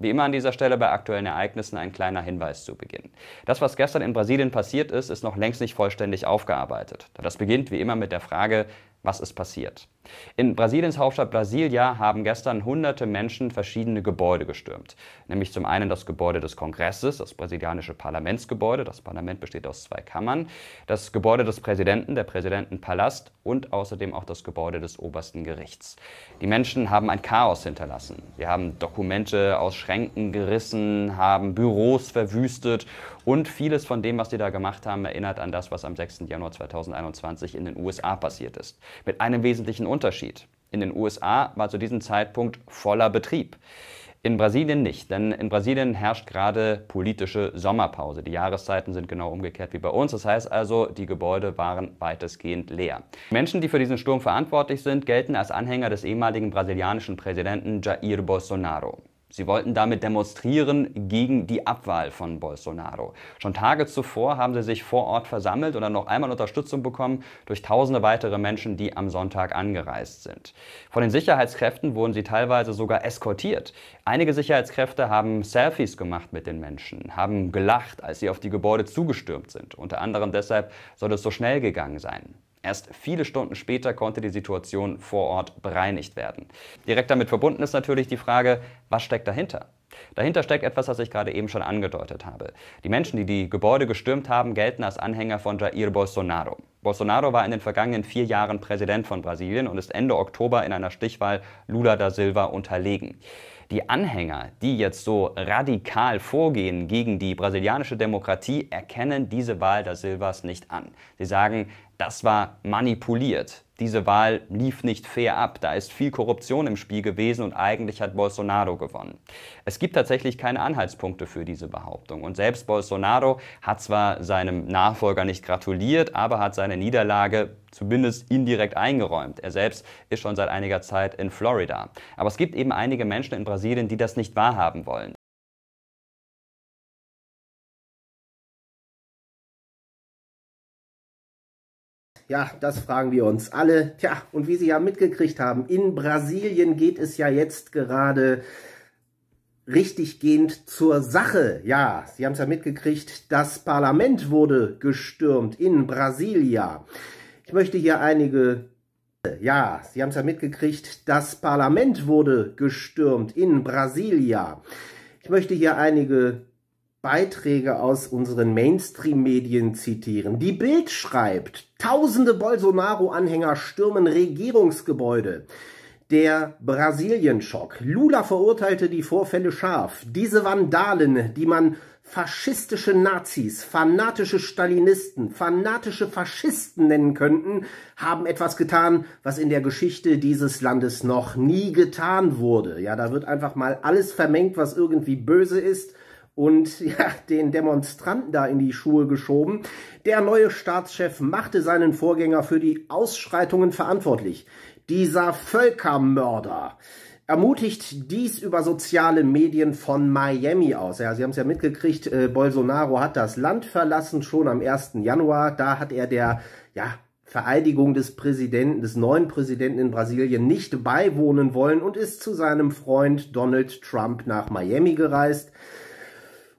Wie immer an dieser Stelle bei aktuellen Ereignissen ein kleiner Hinweis zu Beginn. Das, was gestern in Brasilien passiert ist, ist noch längst nicht vollständig aufgearbeitet. Das beginnt wie immer mit der Frage, was ist passiert? In Brasiliens Hauptstadt Brasilia haben gestern hunderte Menschen verschiedene Gebäude gestürmt. Nämlich zum einen das Gebäude des Kongresses, das brasilianische Parlamentsgebäude. Das Parlament besteht aus zwei Kammern. Das Gebäude des Präsidenten, der Präsidentenpalast und außerdem auch das Gebäude des obersten Gerichts. Die Menschen haben ein Chaos hinterlassen. Sie haben Dokumente aus Schränken gerissen, haben Büros verwüstet und vieles von dem, was sie da gemacht haben, erinnert an das, was am 6. Januar 2021 in den USA passiert ist. Mit einem wesentlichen Unterschied. In den USA war zu diesem Zeitpunkt voller Betrieb. In Brasilien nicht, denn in Brasilien herrscht gerade politische Sommerpause. Die Jahreszeiten sind genau umgekehrt wie bei uns. Das heißt also, die Gebäude waren weitestgehend leer. Menschen, die für diesen Sturm verantwortlich sind, gelten als Anhänger des ehemaligen brasilianischen Präsidenten Jair Bolsonaro. Sie wollten damit demonstrieren gegen die Abwahl von Bolsonaro. Schon Tage zuvor haben sie sich vor Ort versammelt und dann noch einmal Unterstützung bekommen durch tausende weitere Menschen, die am Sonntag angereist sind. Von den Sicherheitskräften wurden sie teilweise sogar eskortiert. Einige Sicherheitskräfte haben Selfies gemacht mit den Menschen, haben gelacht, als sie auf die Gebäude zugestürmt sind. Unter anderem deshalb soll es so schnell gegangen sein. Erst viele Stunden später konnte die Situation vor Ort bereinigt werden. Direkt damit verbunden ist natürlich die Frage, was steckt dahinter? Dahinter steckt etwas, was ich gerade eben schon angedeutet habe. Die Menschen, die die Gebäude gestürmt haben, gelten als Anhänger von Jair Bolsonaro. Bolsonaro war in den vergangenen vier Jahren Präsident von Brasilien und ist Ende Oktober in einer Stichwahl Lula da Silva unterlegen. Die Anhänger, die jetzt so radikal vorgehen gegen die brasilianische Demokratie, erkennen diese Wahl da Silvas nicht an. Sie sagen, das war manipuliert. Diese Wahl lief nicht fair ab. Da ist viel Korruption im Spiel gewesen und eigentlich hat Bolsonaro gewonnen. Es gibt tatsächlich keine Anhaltspunkte für diese Behauptung. Und selbst Bolsonaro hat zwar seinem Nachfolger nicht gratuliert, aber hat seine Niederlage zumindest indirekt eingeräumt. Er selbst ist schon seit einiger Zeit in Florida. Aber es gibt eben einige Menschen in Brasilien, die das nicht wahrhaben wollen. Ja, das fragen wir uns alle. Tja, und wie Sie ja mitgekriegt haben, in Brasilien geht es ja jetzt gerade richtiggehend zur Sache. Ja, Sie haben es ja mitgekriegt, das Parlament wurde gestürmt in Brasilia. Ich möchte hier einige... Ja, Sie haben es ja mitgekriegt, das Parlament wurde gestürmt in Brasilia. Ich möchte hier einige Beiträge aus unseren Mainstream-Medien zitieren. Die Bild schreibt, tausende Bolsonaro-Anhänger stürmen Regierungsgebäude. Der Brasilien-Schock. Lula verurteilte die Vorfälle scharf. Diese Vandalen, die man faschistische Nazis, fanatische Stalinisten, fanatische Faschisten nennen könnten, haben etwas getan, was in der Geschichte dieses Landes noch nie getan wurde. Ja, da wird einfach mal alles vermengt, was irgendwie böse ist und ja, den Demonstranten da in die Schuhe geschoben. Der neue Staatschef machte seinen Vorgänger für die Ausschreitungen verantwortlich. Dieser Völkermörder ermutigt dies über soziale Medien von Miami aus. Ja, Sie haben es ja mitgekriegt, äh, Bolsonaro hat das Land verlassen, schon am 1. Januar. Da hat er der, ja, Vereidigung des Präsidenten, des neuen Präsidenten in Brasilien nicht beiwohnen wollen und ist zu seinem Freund Donald Trump nach Miami gereist.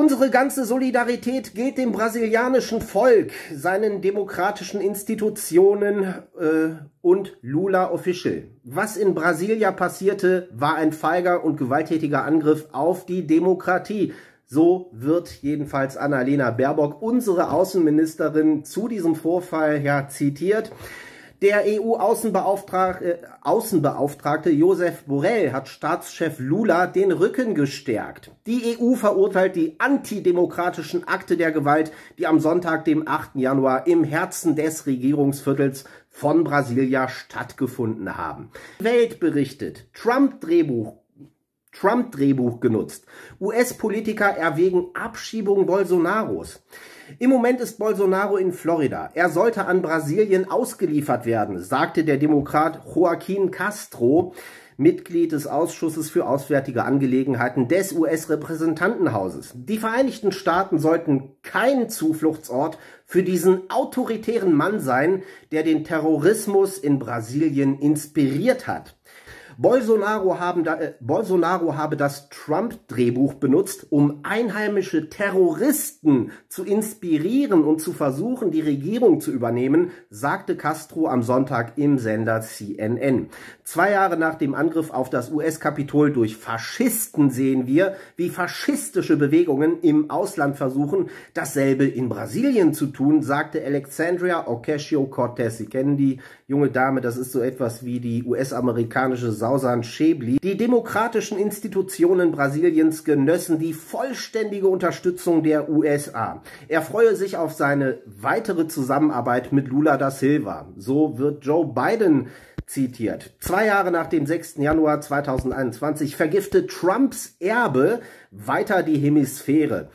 Unsere ganze Solidarität gilt dem brasilianischen Volk, seinen demokratischen Institutionen äh, und Lula Official. Was in Brasilia passierte, war ein feiger und gewalttätiger Angriff auf die Demokratie. So wird jedenfalls Annalena Baerbock, unsere Außenministerin, zu diesem Vorfall ja zitiert. Der EU-Außenbeauftragte äh, Außenbeauftragte Josef Borrell hat Staatschef Lula den Rücken gestärkt. Die EU verurteilt die antidemokratischen Akte der Gewalt, die am Sonntag, dem 8. Januar, im Herzen des Regierungsviertels von Brasilia stattgefunden haben. Welt berichtet, Trump-Drehbuch Trump-Drehbuch genutzt. US-Politiker erwägen Abschiebung Bolsonaros. Im Moment ist Bolsonaro in Florida. Er sollte an Brasilien ausgeliefert werden, sagte der Demokrat Joaquin Castro, Mitglied des Ausschusses für Auswärtige Angelegenheiten des US-Repräsentantenhauses. Die Vereinigten Staaten sollten kein Zufluchtsort für diesen autoritären Mann sein, der den Terrorismus in Brasilien inspiriert hat. Bolsonaro, haben da, äh, Bolsonaro habe das Trump-Drehbuch benutzt, um einheimische Terroristen zu inspirieren und zu versuchen, die Regierung zu übernehmen, sagte Castro am Sonntag im Sender CNN. Zwei Jahre nach dem Angriff auf das US-Kapitol durch Faschisten sehen wir, wie faschistische Bewegungen im Ausland versuchen, dasselbe in Brasilien zu tun, sagte Alexandria Ocasio-Cortez. Sie kennen die junge Dame, das ist so etwas wie die US-amerikanische Sausan Schäbli. Die demokratischen Institutionen Brasiliens genössen die vollständige Unterstützung der USA. Er freue sich auf seine weitere Zusammenarbeit mit Lula da Silva. So wird Joe Biden zitiert. Zwei Jahre nach dem 6. Januar 2021 vergiftet Trumps Erbe weiter die Hemisphäre.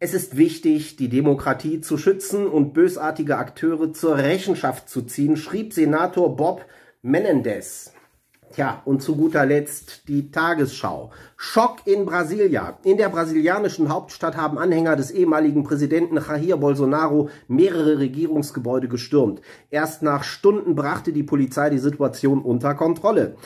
Es ist wichtig, die Demokratie zu schützen und bösartige Akteure zur Rechenschaft zu ziehen, schrieb Senator Bob Menendez. Tja, und zu guter Letzt die Tagesschau. Schock in Brasilia. In der brasilianischen Hauptstadt haben Anhänger des ehemaligen Präsidenten Jair Bolsonaro mehrere Regierungsgebäude gestürmt. Erst nach Stunden brachte die Polizei die Situation unter Kontrolle.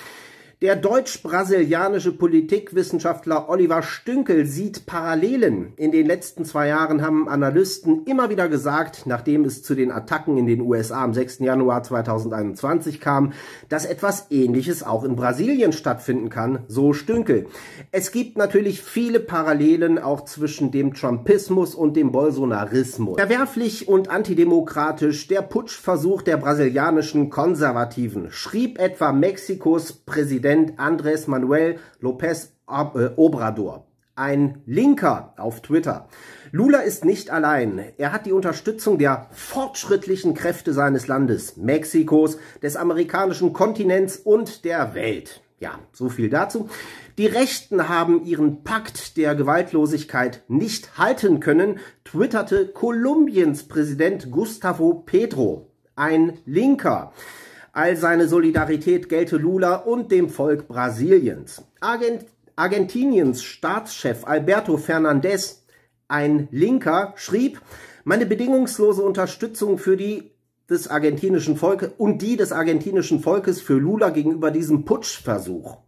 Der deutsch-brasilianische Politikwissenschaftler Oliver Stünkel sieht Parallelen. In den letzten zwei Jahren haben Analysten immer wieder gesagt, nachdem es zu den Attacken in den USA am 6. Januar 2021 kam, dass etwas Ähnliches auch in Brasilien stattfinden kann, so Stünkel. Es gibt natürlich viele Parallelen auch zwischen dem Trumpismus und dem Bolsonarismus. Verwerflich und antidemokratisch der Putschversuch der brasilianischen Konservativen, schrieb etwa Mexikos Präsident Präsident Andrés Manuel López äh, Obrador. Ein Linker auf Twitter. Lula ist nicht allein. Er hat die Unterstützung der fortschrittlichen Kräfte seines Landes, Mexikos, des amerikanischen Kontinents und der Welt. Ja, so viel dazu. Die Rechten haben ihren Pakt der Gewaltlosigkeit nicht halten können, twitterte Kolumbiens Präsident Gustavo Petro, ein Linker. All seine Solidarität gelte Lula und dem Volk Brasiliens. Argent Argentiniens Staatschef Alberto Fernandez, ein Linker, schrieb, meine bedingungslose Unterstützung für die des argentinischen Volkes und die des argentinischen Volkes für Lula gegenüber diesem Putschversuch.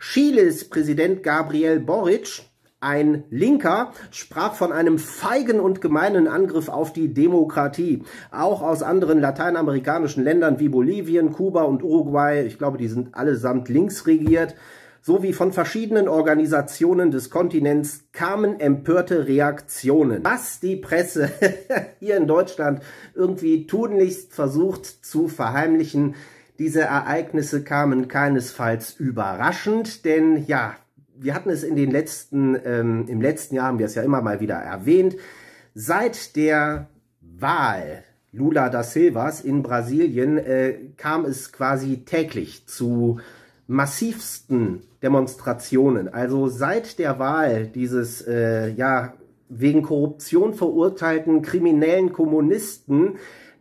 Chiles Präsident Gabriel Boric ein Linker sprach von einem feigen und gemeinen Angriff auf die Demokratie. Auch aus anderen lateinamerikanischen Ländern wie Bolivien, Kuba und Uruguay, ich glaube, die sind allesamt links regiert, sowie von verschiedenen Organisationen des Kontinents kamen empörte Reaktionen. Was die Presse hier in Deutschland irgendwie tunlichst versucht zu verheimlichen, diese Ereignisse kamen keinesfalls überraschend, denn ja, wir hatten es in den letzten, ähm, im letzten Jahr haben wir es ja immer mal wieder erwähnt, seit der Wahl Lula da Silvas in Brasilien äh, kam es quasi täglich zu massivsten Demonstrationen. Also seit der Wahl dieses äh, ja wegen Korruption verurteilten kriminellen Kommunisten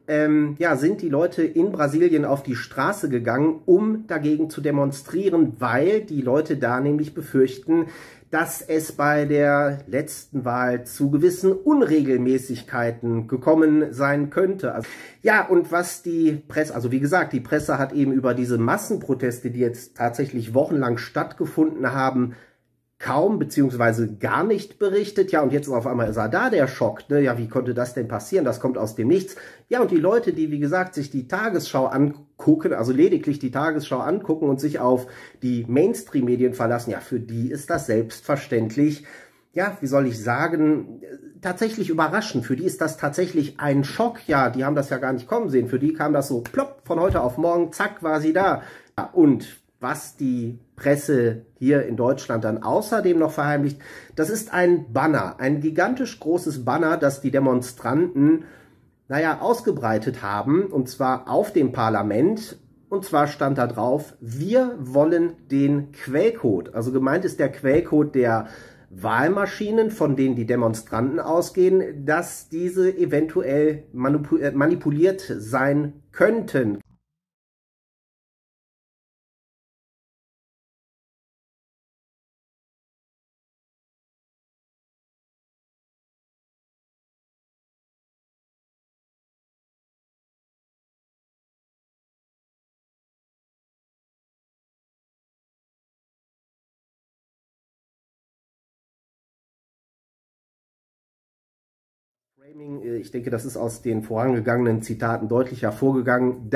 ähm, ja, sind die Leute in Brasilien auf die Straße gegangen, um dagegen zu demonstrieren, weil die Leute da nämlich befürchten, dass es bei der letzten Wahl zu gewissen Unregelmäßigkeiten gekommen sein könnte. Also, ja, und was die Presse, also wie gesagt, die Presse hat eben über diese Massenproteste, die jetzt tatsächlich wochenlang stattgefunden haben, kaum beziehungsweise gar nicht berichtet. Ja, und jetzt auf einmal ist er da, der Schock. Ne? Ja, wie konnte das denn passieren? Das kommt aus dem Nichts. Ja, und die Leute, die, wie gesagt, sich die Tagesschau angucken, also lediglich die Tagesschau angucken und sich auf die Mainstream-Medien verlassen, ja, für die ist das selbstverständlich, ja, wie soll ich sagen, tatsächlich überraschend. Für die ist das tatsächlich ein Schock. Ja, die haben das ja gar nicht kommen sehen. Für die kam das so plopp von heute auf morgen, zack, war sie da. Ja, und was die Presse hier in Deutschland dann außerdem noch verheimlicht, das ist ein Banner, ein gigantisch großes Banner, das die Demonstranten, naja, ausgebreitet haben, und zwar auf dem Parlament. Und zwar stand da drauf, wir wollen den Quellcode. Also gemeint ist der Quellcode der Wahlmaschinen, von denen die Demonstranten ausgehen, dass diese eventuell manipuliert sein könnten. Ich denke, das ist aus den vorangegangenen Zitaten deutlich hervorgegangen.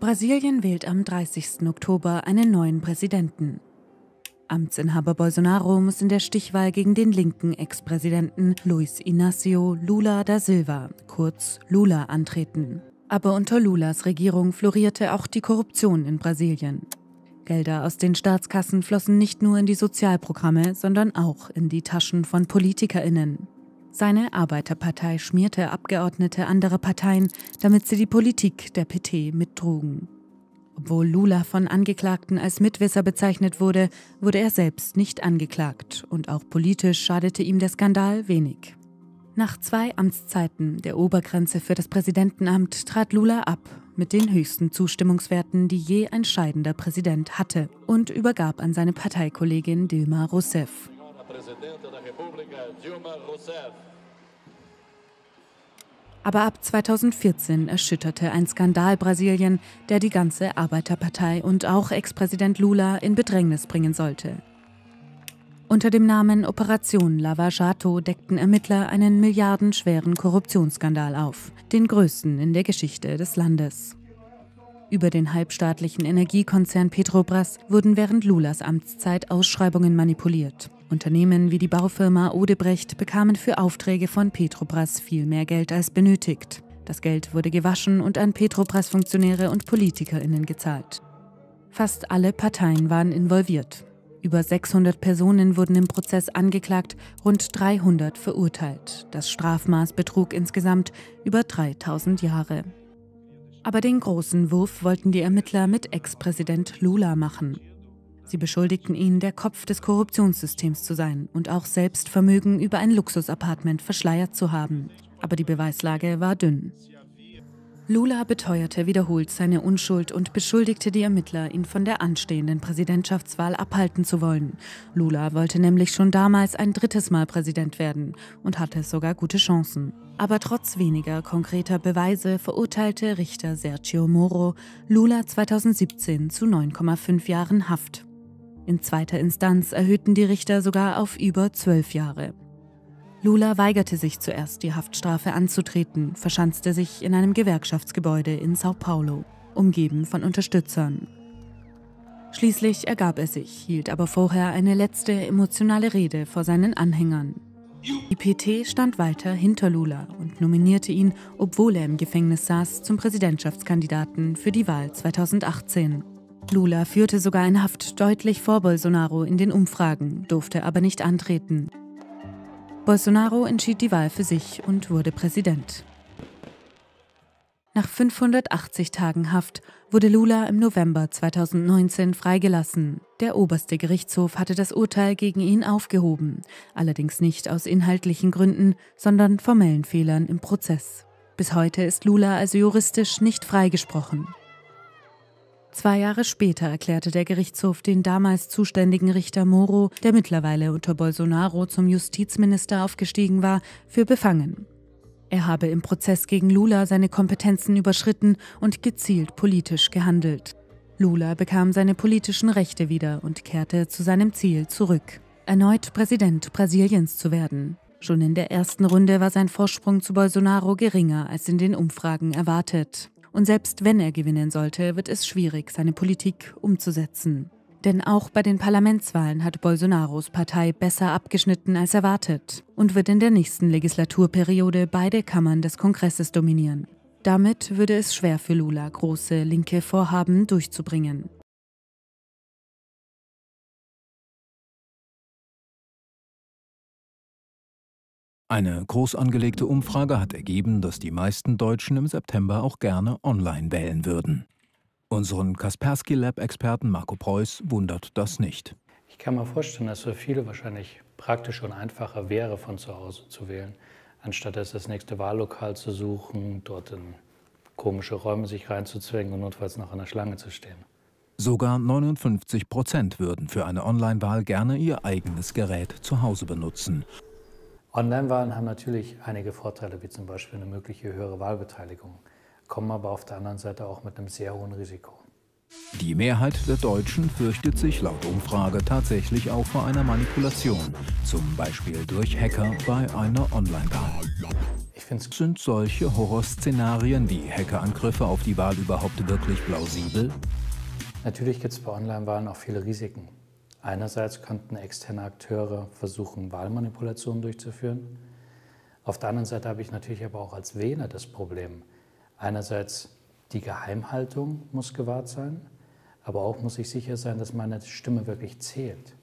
Brasilien wählt am 30. Oktober einen neuen Präsidenten. Amtsinhaber Bolsonaro muss in der Stichwahl gegen den linken Ex-Präsidenten Luiz Inácio Lula da Silva, kurz Lula, antreten. Aber unter Lulas Regierung florierte auch die Korruption in Brasilien. Gelder aus den Staatskassen flossen nicht nur in die Sozialprogramme, sondern auch in die Taschen von Politikerinnen. Seine Arbeiterpartei schmierte Abgeordnete anderer Parteien, damit sie die Politik der PT mittrugen. Obwohl Lula von Angeklagten als Mitwisser bezeichnet wurde, wurde er selbst nicht angeklagt und auch politisch schadete ihm der Skandal wenig. Nach zwei Amtszeiten der Obergrenze für das Präsidentenamt trat Lula ab, mit den höchsten Zustimmungswerten, die je ein scheidender Präsident hatte, und übergab an seine Parteikollegin Dilma Rousseff. Aber ab 2014 erschütterte ein Skandal Brasilien, der die ganze Arbeiterpartei und auch Ex-Präsident Lula in Bedrängnis bringen sollte. Unter dem Namen Operation Lava Jato deckten Ermittler einen milliardenschweren Korruptionsskandal auf, den größten in der Geschichte des Landes. Über den halbstaatlichen Energiekonzern Petrobras wurden während Lulas Amtszeit Ausschreibungen manipuliert. Unternehmen wie die Baufirma Odebrecht bekamen für Aufträge von Petrobras viel mehr Geld als benötigt. Das Geld wurde gewaschen und an Petrobras-Funktionäre und PolitikerInnen gezahlt. Fast alle Parteien waren involviert. Über 600 Personen wurden im Prozess angeklagt, rund 300 verurteilt. Das Strafmaß betrug insgesamt über 3000 Jahre. Aber den großen Wurf wollten die Ermittler mit Ex-Präsident Lula machen. Sie beschuldigten ihn, der Kopf des Korruptionssystems zu sein und auch selbst Vermögen über ein Luxusapartment verschleiert zu haben. Aber die Beweislage war dünn. Lula beteuerte wiederholt seine Unschuld und beschuldigte die Ermittler, ihn von der anstehenden Präsidentschaftswahl abhalten zu wollen. Lula wollte nämlich schon damals ein drittes Mal Präsident werden und hatte sogar gute Chancen. Aber trotz weniger konkreter Beweise verurteilte Richter Sergio Moro Lula 2017 zu 9,5 Jahren Haft. In zweiter Instanz erhöhten die Richter sogar auf über zwölf Jahre. Lula weigerte sich zuerst, die Haftstrafe anzutreten, verschanzte sich in einem Gewerkschaftsgebäude in Sao Paulo, umgeben von Unterstützern. Schließlich ergab er sich, hielt aber vorher eine letzte emotionale Rede vor seinen Anhängern. Die PT stand weiter hinter Lula und nominierte ihn, obwohl er im Gefängnis saß, zum Präsidentschaftskandidaten für die Wahl 2018. Lula führte sogar in Haft deutlich vor Bolsonaro in den Umfragen, durfte aber nicht antreten. Bolsonaro entschied die Wahl für sich und wurde Präsident. Nach 580 Tagen Haft wurde Lula im November 2019 freigelassen. Der oberste Gerichtshof hatte das Urteil gegen ihn aufgehoben, allerdings nicht aus inhaltlichen Gründen, sondern formellen Fehlern im Prozess. Bis heute ist Lula also juristisch nicht freigesprochen. Zwei Jahre später erklärte der Gerichtshof den damals zuständigen Richter Moro, der mittlerweile unter Bolsonaro zum Justizminister aufgestiegen war, für befangen. Er habe im Prozess gegen Lula seine Kompetenzen überschritten und gezielt politisch gehandelt. Lula bekam seine politischen Rechte wieder und kehrte zu seinem Ziel zurück, erneut Präsident Brasiliens zu werden. Schon in der ersten Runde war sein Vorsprung zu Bolsonaro geringer als in den Umfragen erwartet. Und selbst wenn er gewinnen sollte, wird es schwierig, seine Politik umzusetzen. Denn auch bei den Parlamentswahlen hat Bolsonaros Partei besser abgeschnitten als erwartet und wird in der nächsten Legislaturperiode beide Kammern des Kongresses dominieren. Damit würde es schwer für Lula, große linke Vorhaben durchzubringen. Eine groß angelegte Umfrage hat ergeben, dass die meisten Deutschen im September auch gerne online wählen würden. Unseren Kaspersky Lab-Experten Marco Preuß wundert das nicht. Ich kann mir vorstellen, dass für viele wahrscheinlich praktischer und einfacher wäre, von zu Hause zu wählen, anstatt es das nächste Wahllokal zu suchen, dort in komische Räume sich reinzuzwängen und notfalls noch an der Schlange zu stehen. Sogar 59 Prozent würden für eine Online-Wahl gerne ihr eigenes Gerät zu Hause benutzen. Online-Wahlen haben natürlich einige Vorteile, wie zum Beispiel eine mögliche höhere Wahlbeteiligung, kommen aber auf der anderen Seite auch mit einem sehr hohen Risiko. Die Mehrheit der Deutschen fürchtet sich laut Umfrage tatsächlich auch vor einer Manipulation, zum Beispiel durch Hacker bei einer Online-Wahl. Sind solche Horrorszenarien wie Hackerangriffe auf die Wahl überhaupt wirklich plausibel? Natürlich gibt es bei Online-Wahlen auch viele Risiken. Einerseits könnten externe Akteure versuchen, Wahlmanipulationen durchzuführen. Auf der anderen Seite habe ich natürlich aber auch als Wähler das Problem. Einerseits die Geheimhaltung muss gewahrt sein, aber auch muss ich sicher sein, dass meine Stimme wirklich zählt,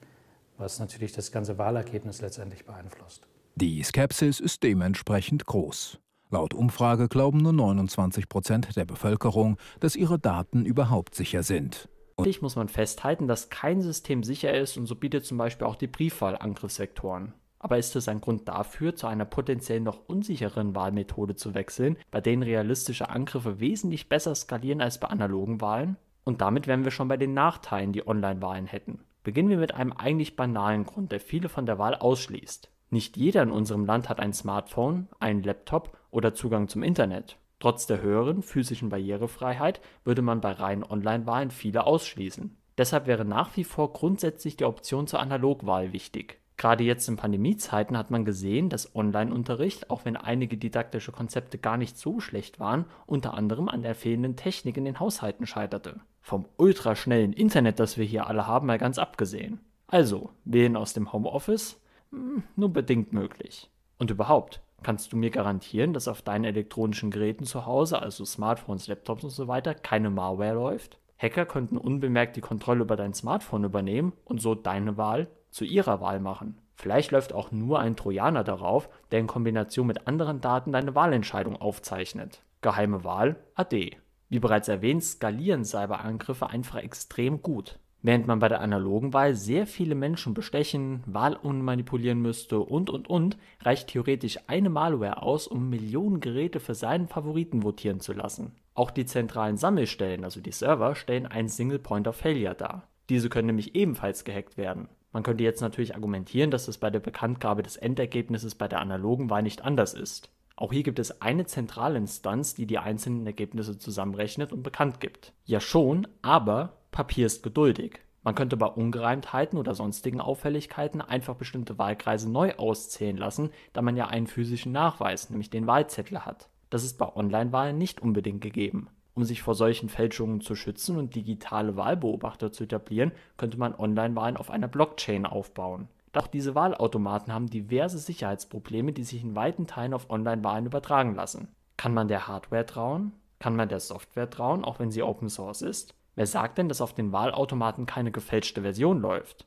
was natürlich das ganze Wahlergebnis letztendlich beeinflusst. Die Skepsis ist dementsprechend groß. Laut Umfrage glauben nur 29 Prozent der Bevölkerung, dass ihre Daten überhaupt sicher sind. Und muss man festhalten, dass kein System sicher ist und so bietet zum Beispiel auch die Briefwahl Angriffsvektoren. Aber ist es ein Grund dafür, zu einer potenziell noch unsicheren Wahlmethode zu wechseln, bei denen realistische Angriffe wesentlich besser skalieren als bei analogen Wahlen? Und damit wären wir schon bei den Nachteilen, die Online-Wahlen hätten. Beginnen wir mit einem eigentlich banalen Grund, der viele von der Wahl ausschließt. Nicht jeder in unserem Land hat ein Smartphone, einen Laptop oder Zugang zum Internet. Trotz der höheren physischen Barrierefreiheit würde man bei reinen Online-Wahlen viele ausschließen. Deshalb wäre nach wie vor grundsätzlich die Option zur Analogwahl wichtig. Gerade jetzt in Pandemiezeiten hat man gesehen, dass Online-Unterricht, auch wenn einige didaktische Konzepte gar nicht so schlecht waren, unter anderem an der fehlenden Technik in den Haushalten scheiterte. Vom ultraschnellen Internet, das wir hier alle haben, mal ganz abgesehen. Also, wählen aus dem Homeoffice? Hm, nur bedingt möglich. Und überhaupt, Kannst du mir garantieren, dass auf deinen elektronischen Geräten zu Hause, also Smartphones, Laptops und so weiter, keine Malware läuft? Hacker könnten unbemerkt die Kontrolle über dein Smartphone übernehmen und so deine Wahl zu ihrer Wahl machen. Vielleicht läuft auch nur ein Trojaner darauf, der in Kombination mit anderen Daten deine Wahlentscheidung aufzeichnet. Geheime Wahl, AD. Wie bereits erwähnt, skalieren Cyberangriffe einfach extrem gut. Während man bei der analogen Wahl sehr viele Menschen bestechen, Wahlurnen manipulieren müsste und und und, reicht theoretisch eine Malware aus, um Millionen Geräte für seinen Favoriten votieren zu lassen. Auch die zentralen Sammelstellen, also die Server, stellen einen Single Point of Failure dar. Diese können nämlich ebenfalls gehackt werden. Man könnte jetzt natürlich argumentieren, dass es bei der Bekanntgabe des Endergebnisses bei der analogen Wahl nicht anders ist. Auch hier gibt es eine zentrale Instanz, die die einzelnen Ergebnisse zusammenrechnet und bekannt gibt. Ja schon, aber Papier ist geduldig. Man könnte bei Ungereimtheiten oder sonstigen Auffälligkeiten einfach bestimmte Wahlkreise neu auszählen lassen, da man ja einen physischen Nachweis, nämlich den Wahlzettel hat. Das ist bei Online-Wahlen nicht unbedingt gegeben. Um sich vor solchen Fälschungen zu schützen und digitale Wahlbeobachter zu etablieren, könnte man Online-Wahlen auf einer Blockchain aufbauen. Doch diese Wahlautomaten haben diverse Sicherheitsprobleme, die sich in weiten Teilen auf Online-Wahlen übertragen lassen. Kann man der Hardware trauen? Kann man der Software trauen, auch wenn sie Open Source ist? Wer sagt denn, dass auf den Wahlautomaten keine gefälschte Version läuft?